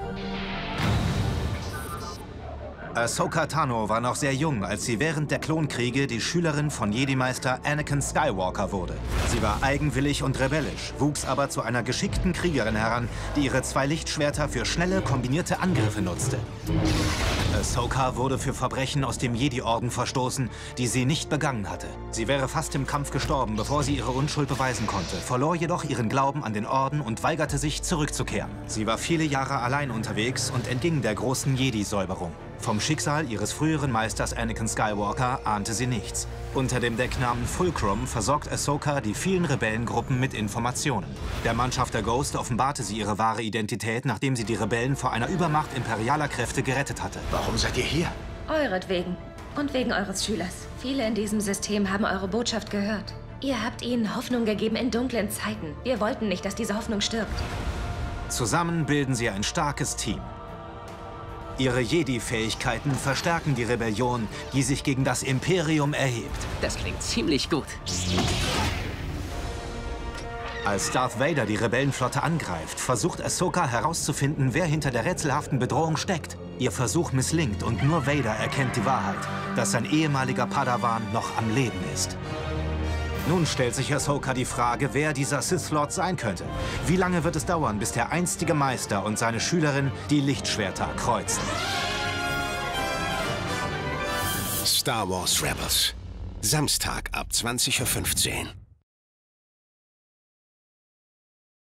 thank you Ahsoka Tano war noch sehr jung, als sie während der Klonkriege die Schülerin von Jedi-Meister Anakin Skywalker wurde. Sie war eigenwillig und rebellisch, wuchs aber zu einer geschickten Kriegerin heran, die ihre zwei Lichtschwerter für schnelle, kombinierte Angriffe nutzte. Ahsoka wurde für Verbrechen aus dem Jedi-Orden verstoßen, die sie nicht begangen hatte. Sie wäre fast im Kampf gestorben, bevor sie ihre Unschuld beweisen konnte, verlor jedoch ihren Glauben an den Orden und weigerte sich, zurückzukehren. Sie war viele Jahre allein unterwegs und entging der großen Jedi-Säuberung. Vom Schicksal ihres früheren Meisters Anakin Skywalker ahnte sie nichts. Unter dem Decknamen Fulcrum versorgt Ahsoka die vielen Rebellengruppen mit Informationen. Der Mannschaft der Ghost offenbarte sie ihre wahre Identität, nachdem sie die Rebellen vor einer Übermacht imperialer Kräfte gerettet hatte. Warum seid ihr hier? Euretwegen. Und wegen eures Schülers. Viele in diesem System haben eure Botschaft gehört. Ihr habt ihnen Hoffnung gegeben in dunklen Zeiten. Wir wollten nicht, dass diese Hoffnung stirbt. Zusammen bilden sie ein starkes Team. Ihre Jedi-Fähigkeiten verstärken die Rebellion, die sich gegen das Imperium erhebt. Das klingt ziemlich gut. Als Darth Vader die Rebellenflotte angreift, versucht Ahsoka herauszufinden, wer hinter der rätselhaften Bedrohung steckt. Ihr Versuch misslingt und nur Vader erkennt die Wahrheit, dass sein ehemaliger Padawan noch am Leben ist. Nun stellt sich Ahsoka die Frage, wer dieser Sith Lord sein könnte. Wie lange wird es dauern, bis der einstige Meister und seine Schülerin die Lichtschwerter kreuzen? Star Wars Rebels. Samstag ab 20.15 Uhr.